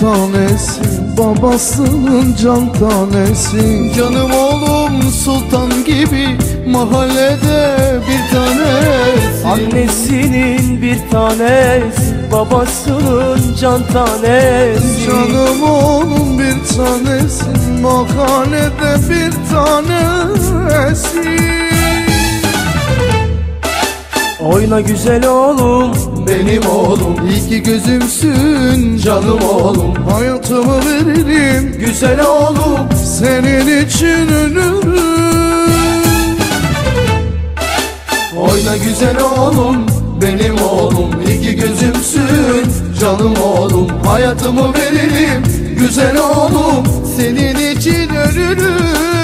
tanesi Babasının can tanesi. Canım oğlum sultan gibi Mahallede bir tanesi. Annesinin bir tanesi Babasının can tanesi. Canım oğlum bir tanesi Mahallede bir tanesi. Oyna güzel oğlum benim oğlum. İki gözümsün canım oğlum. Hayatımı veririm güzel oğlum. Senin için ölürüm. Oyna güzel oğlum benim oğlum. İki gözümsün canım oğlum. Hayatımı veririm güzel oğlum. Senin için ölürüm.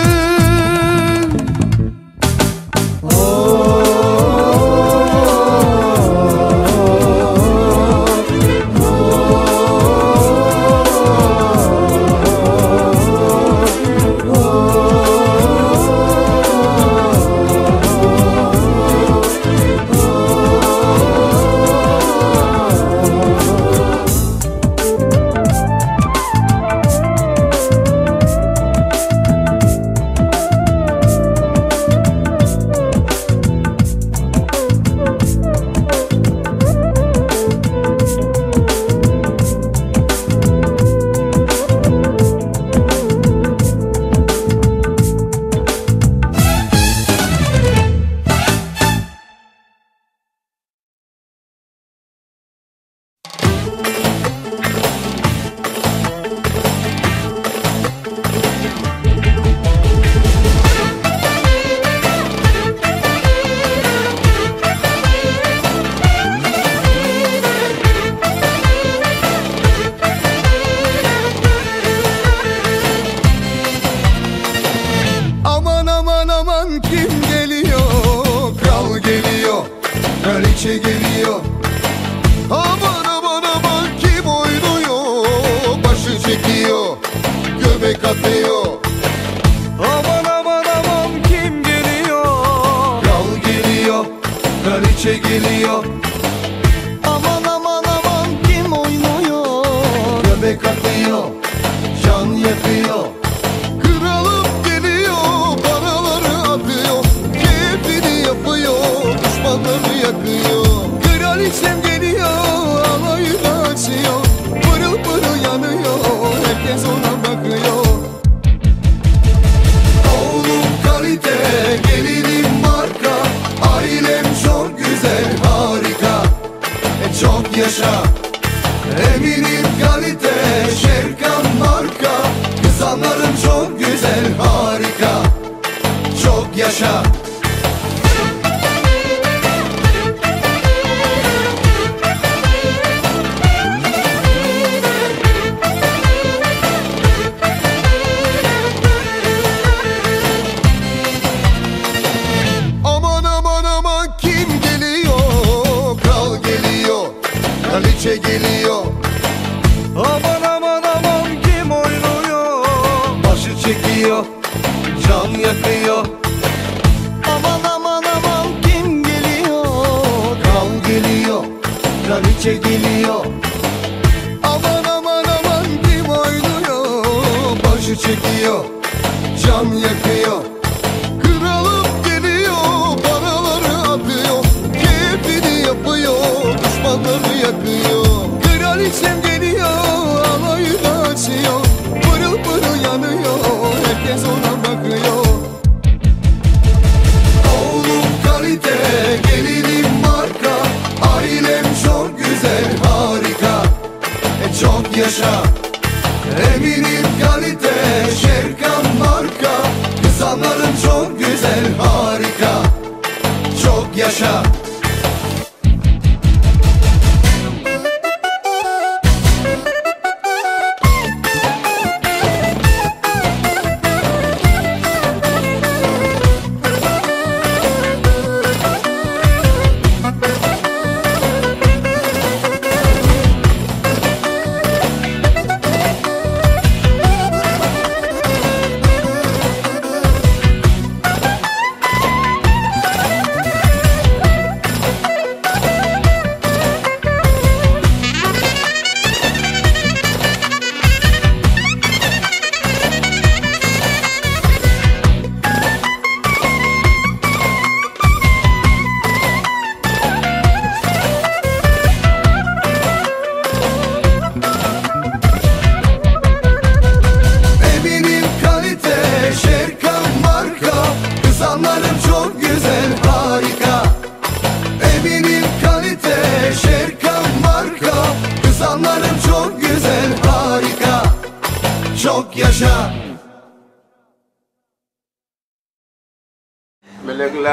Kraliçe geliyor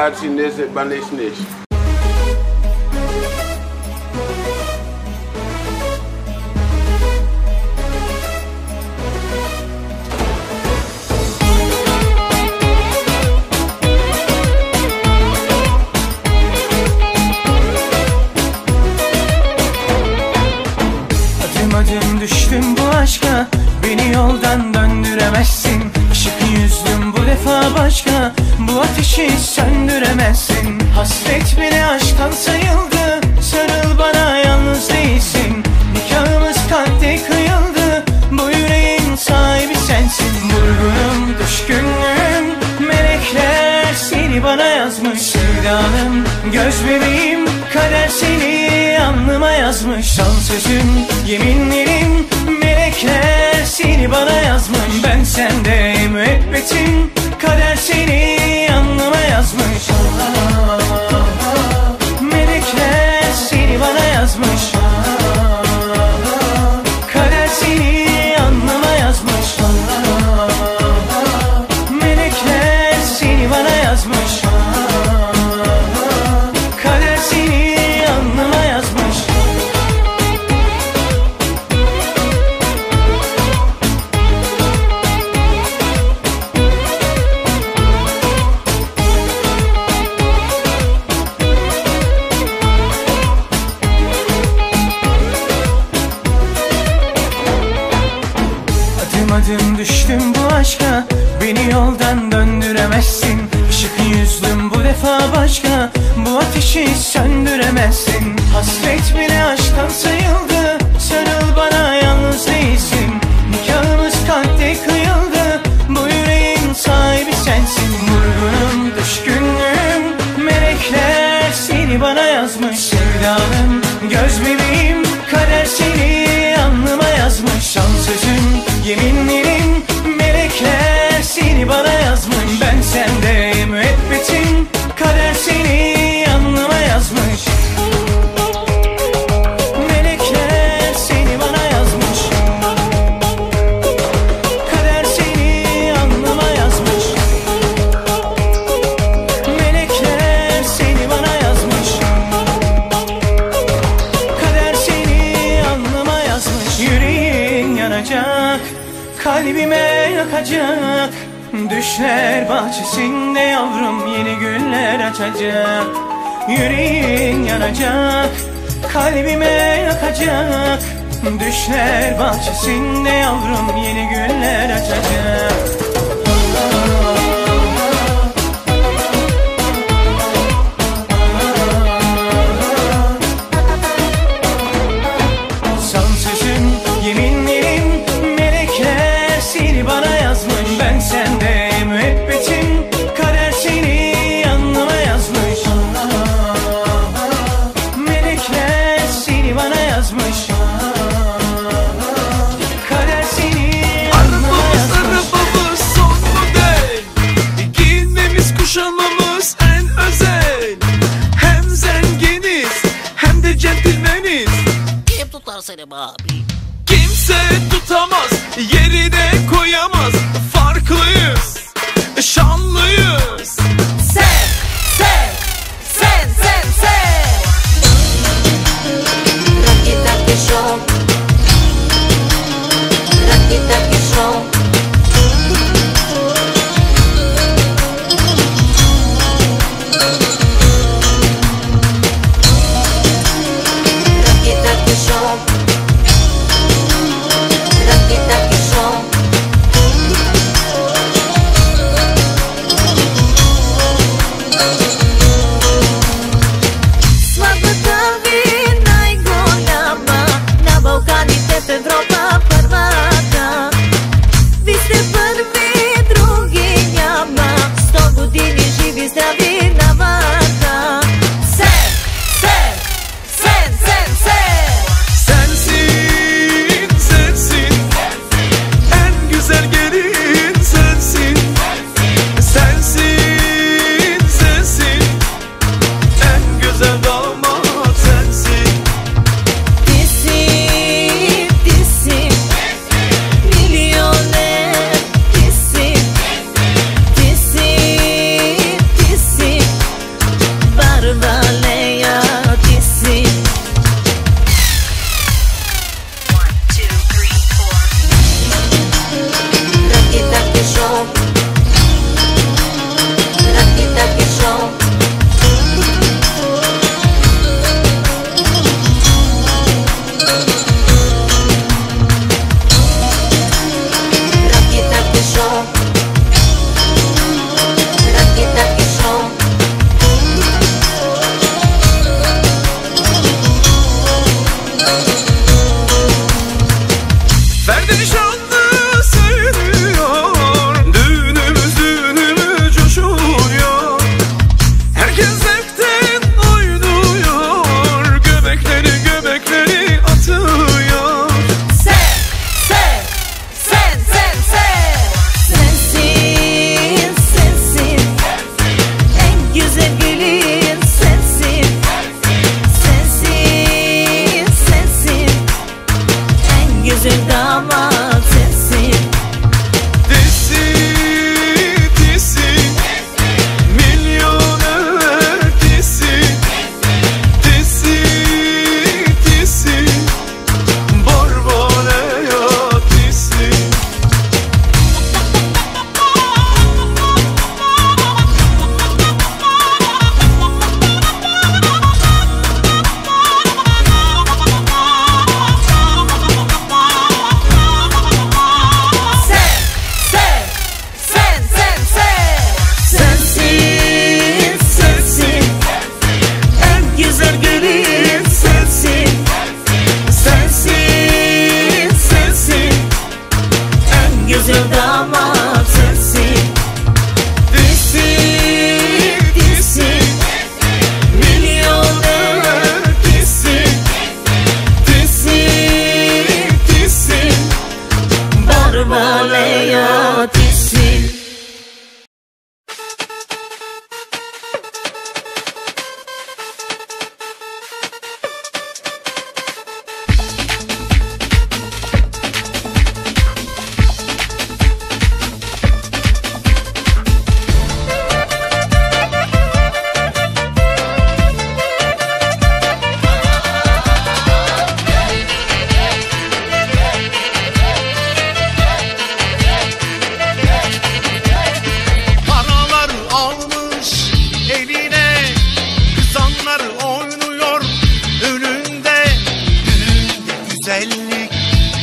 Herzen ist, man ist nicht. Şan sözüm, yeminlerim Melekler seni bana yazmış. Ben sende müebbetim. olacak Düşler bahçesinde yavrum yeni günler açacak.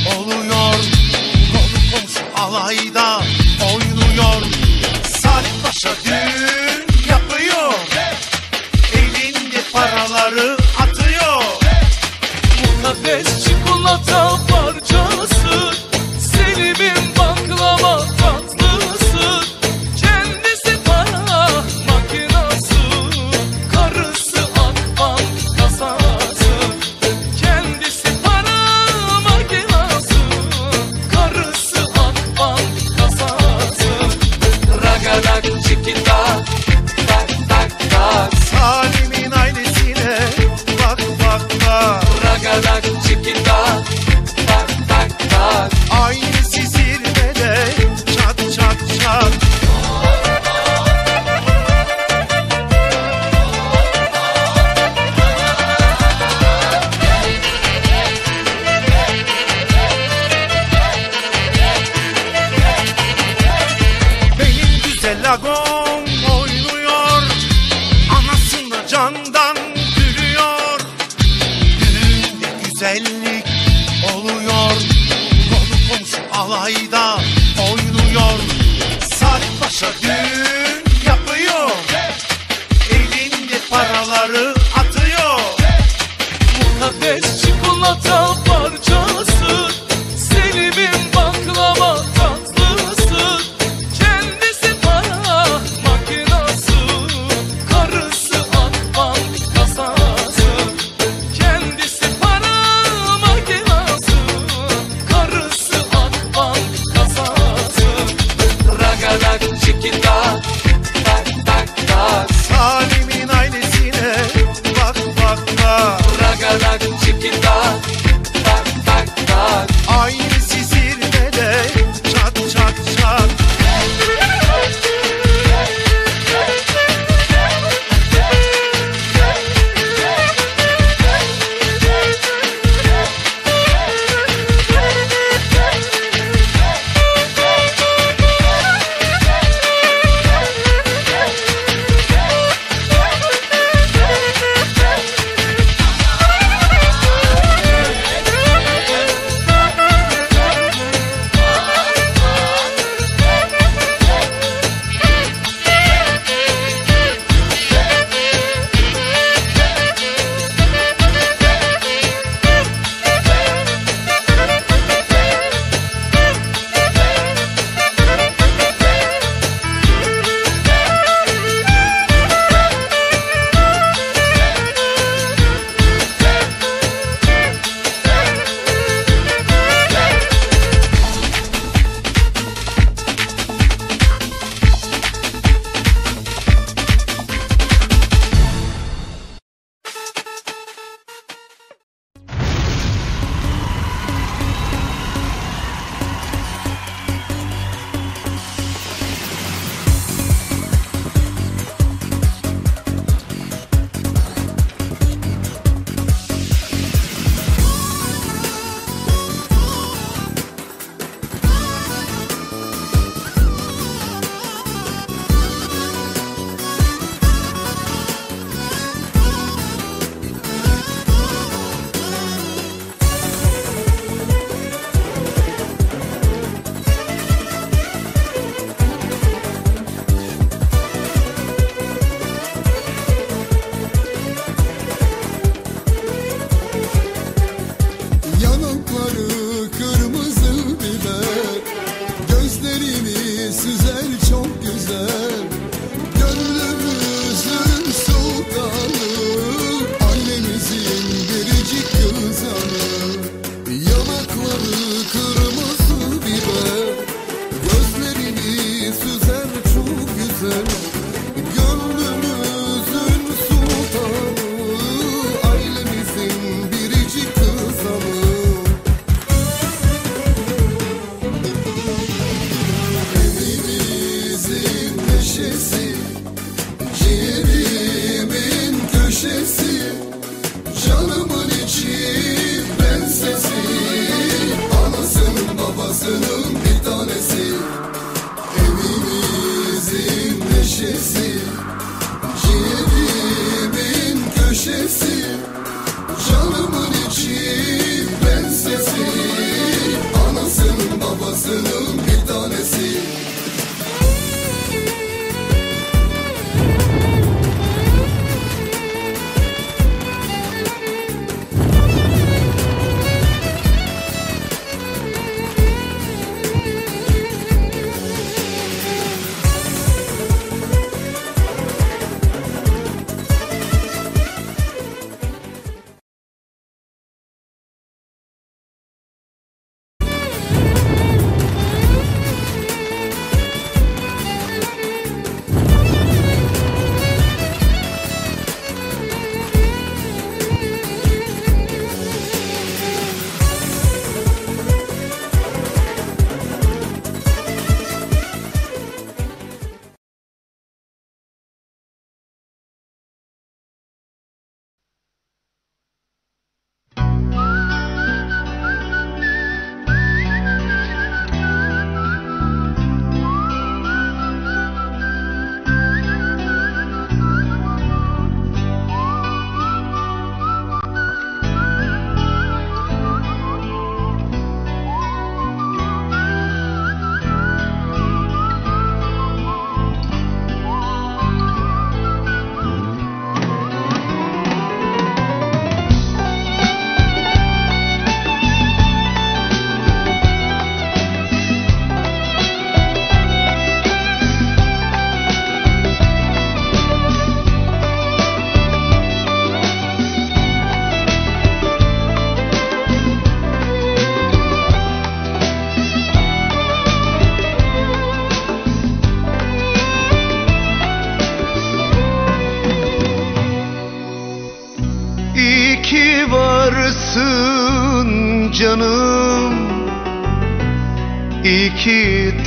oluyor. Konu komşu alayda oynuyor. Salih Paşa düğün yapıyor. Elinde paraları atıyor. Buna beş çikolata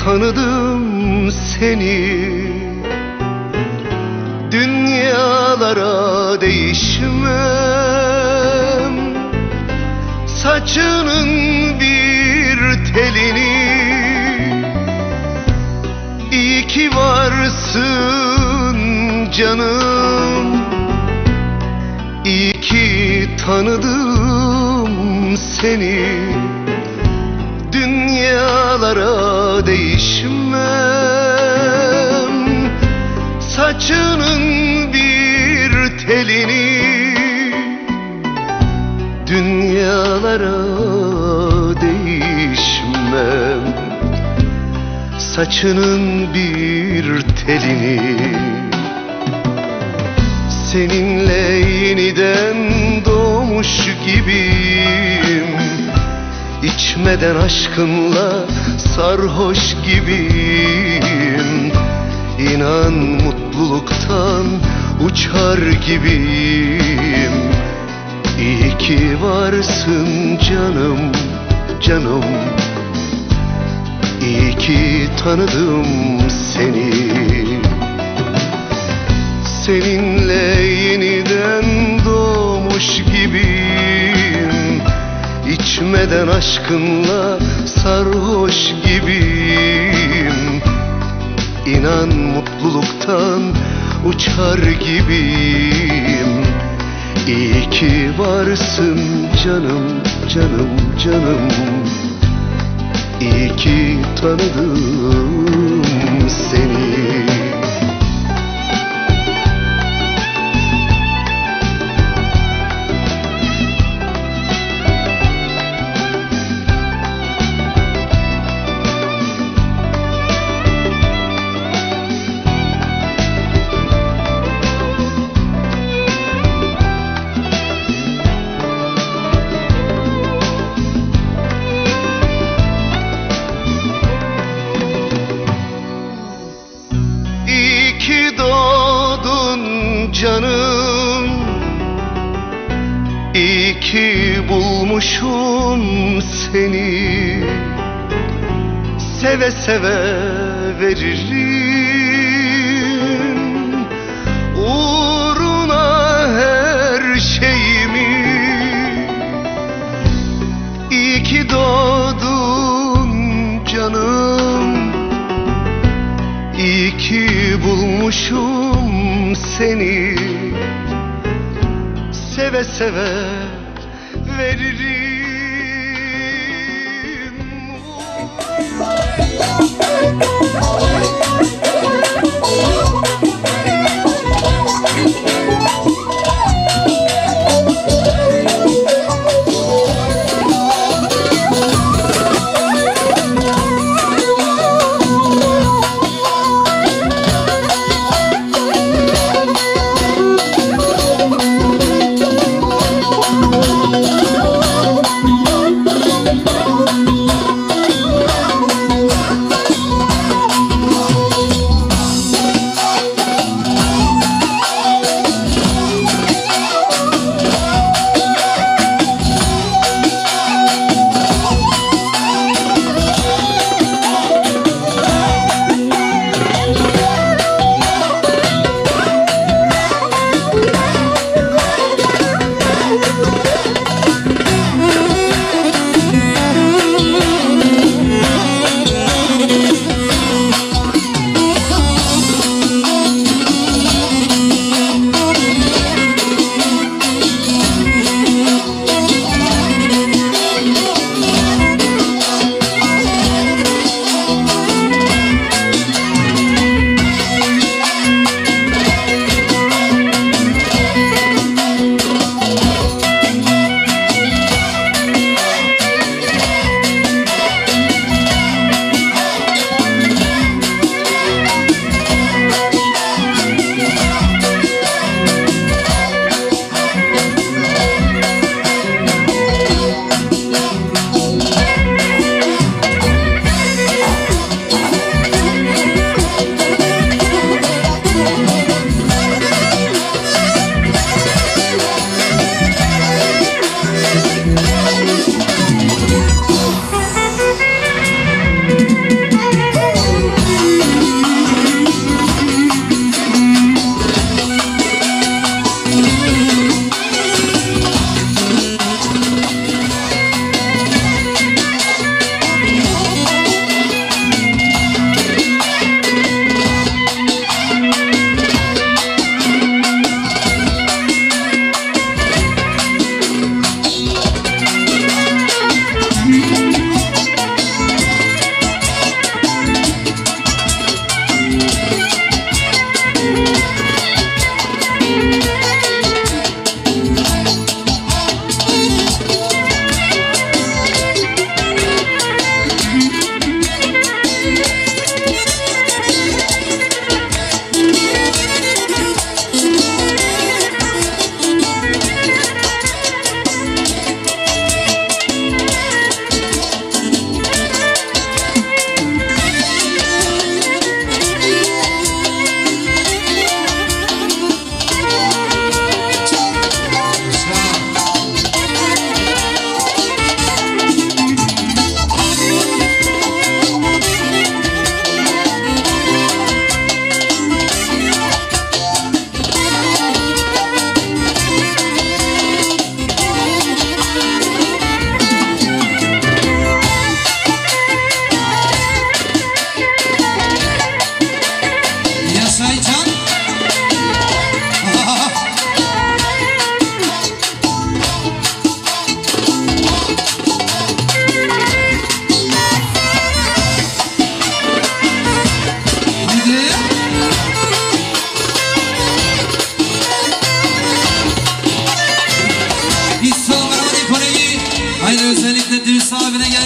tanıdım seni. Dünyalara değişmem. Saçının bir telini. İyi ki varsın canım. İyi ki tanıdım seni. Dünyalara Saçının bir telini Dünyalara değişmem. Saçının bir telini Seninle yeniden doğmuş gibiyim. İçmeden aşkınla sarhoş gibiyim İnan mutluluktan uçar gibiyim. İyi ki varsın canım, canım. İyi ki tanıdım seni. Seninle yeniden doğmuş gibiyim. İçmeden aşkınla sarhoş gibiyim İnan mutluluktan uçar gibiyim. İyi ki varsın canım, canım, canım. İyi ki tanıdım seni bulmuşum seni. Seve seve veririm. Uğruna her şeyimi. İyi ki doğdun canım. İyi ki bulmuşum seni. Seve seve Oh, you.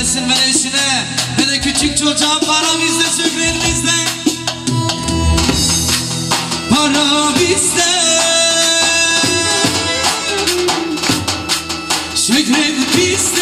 versin ve eşine. Ve de küçük çocuğa para bizde şükür para bizde. Şükür bizde.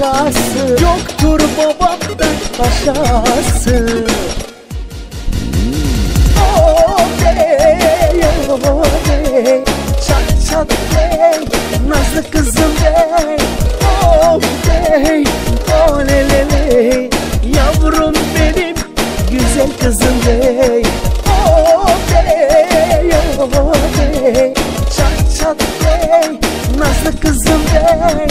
Parası Yoktur babamda paşası Oley, oley, çat çat hey, nazlı kızım hey, oley, olelele, yavrum benim, güzel kızım hey, oley, oley, çat çat hey, nazlı kızım hey,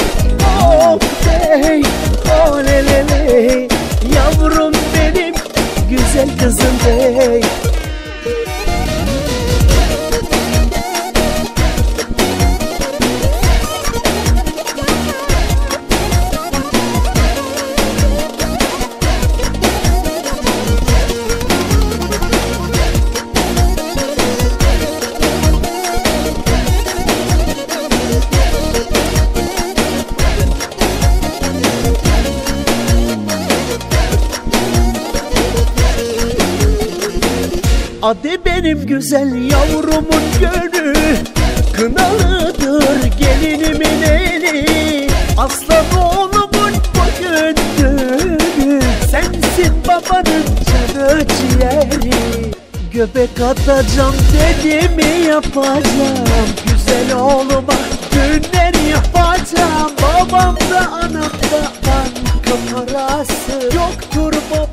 güzel kızım güzel yavrumun gönlü Kınalıdır gelinimin eli. Aslan oğlumun bugün düğünü Sensin babanın canı ciğeri. Göbek atacağım dediğimi yapacağım Güzel oğluma düğünler yapacağım. Babamda anamda banka parası Yoktur babamdan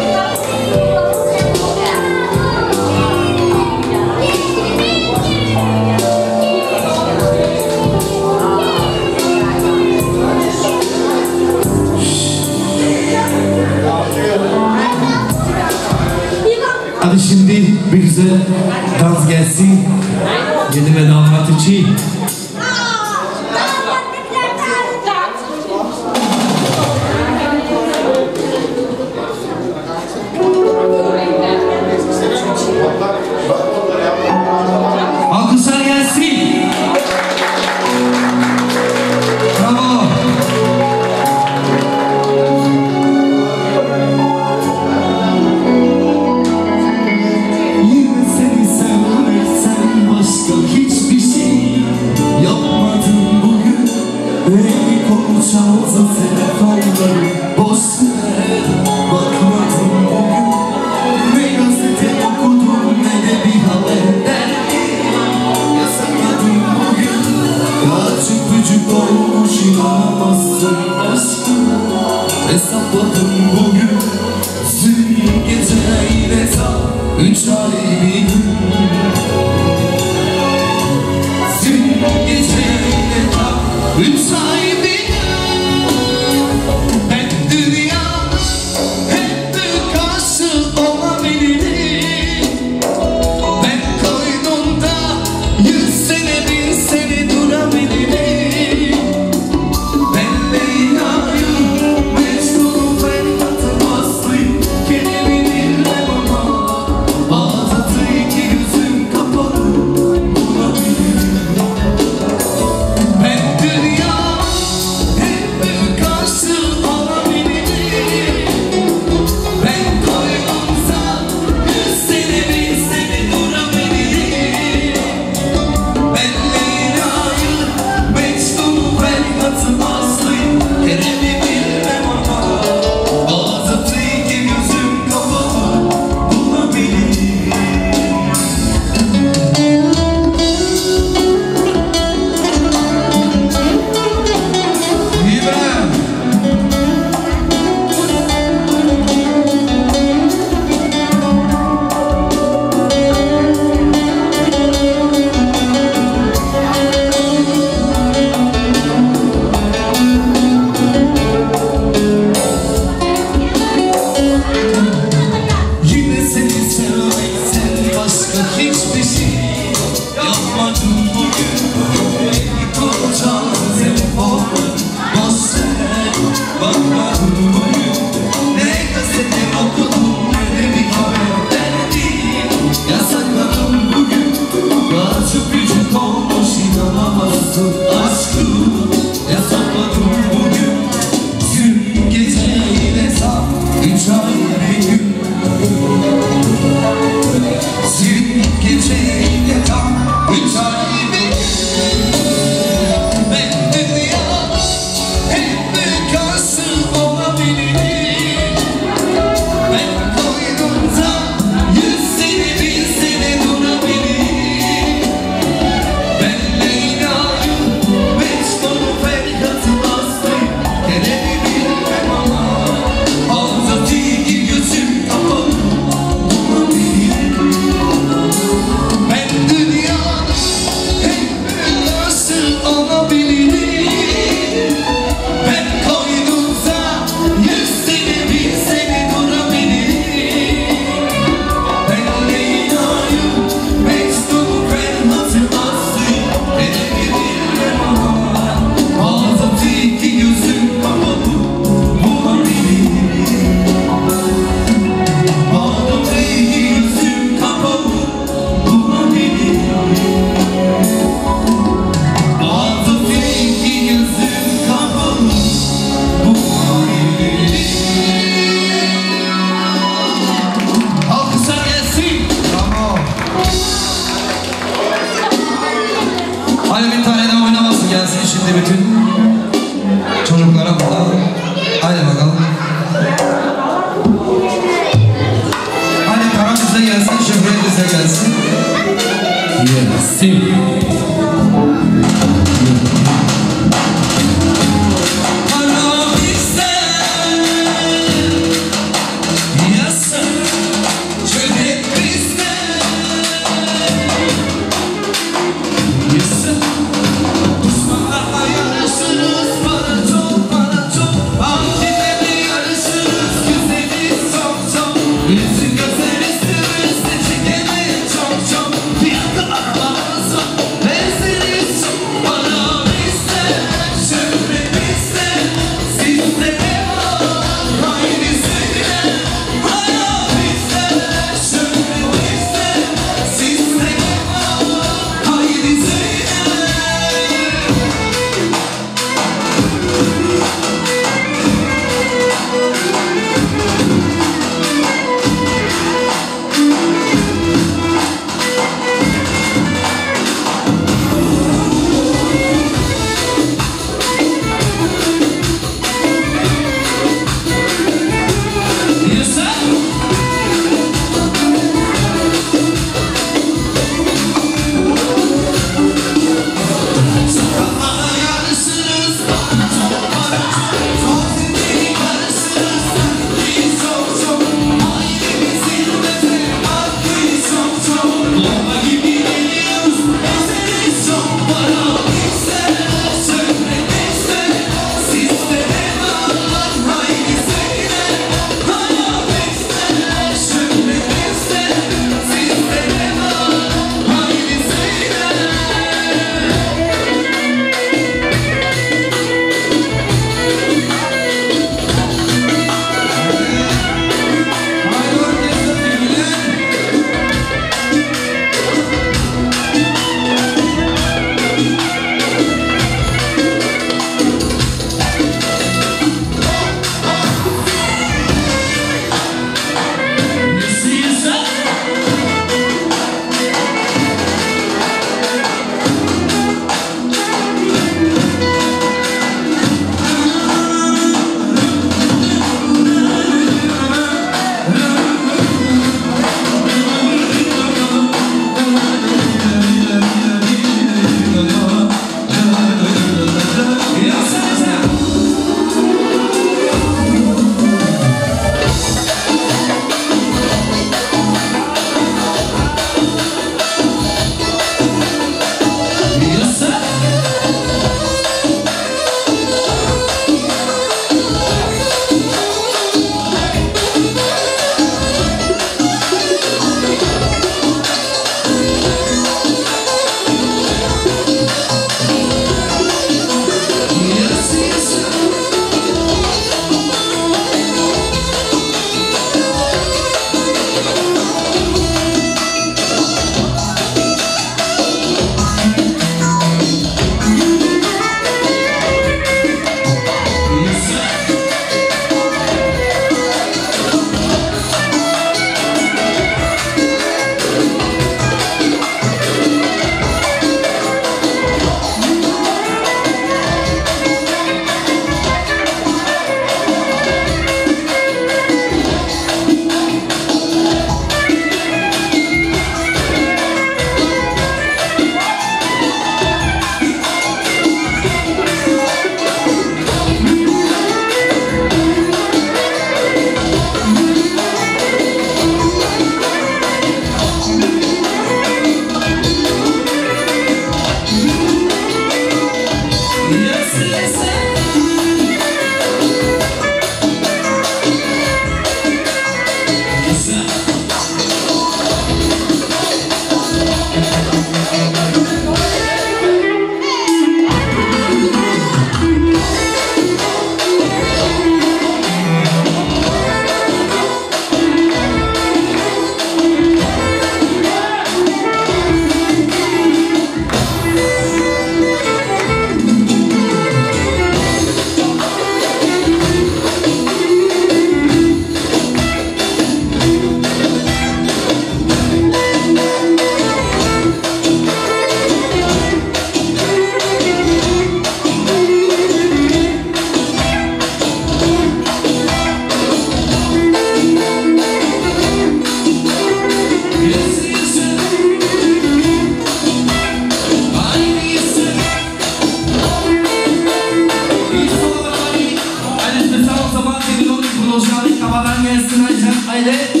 Dolcağlı kafadan gelsin Aycan haydi